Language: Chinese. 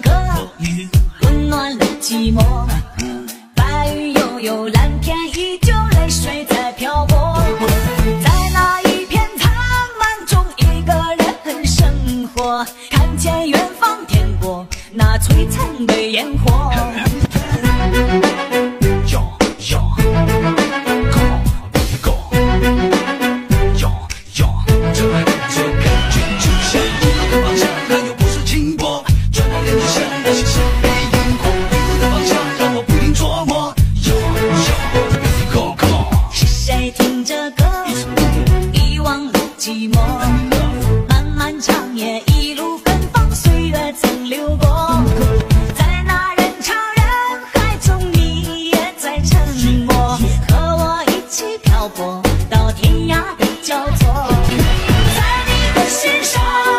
歌温暖了寂寞。白云悠悠蓝天依旧泪水在漂泊。在那一片苍茫中一个人生活。看见远方天国那璀璨的烟火。那些谁的眼眶，迷雾的方向，让我不停琢磨。是谁听着歌遗忘了寂寞，漫漫长夜，一路芬芳，岁月曾流过。在那人潮人海中，你也在沉默，和我一起漂泊到天涯的交错，在你的心上。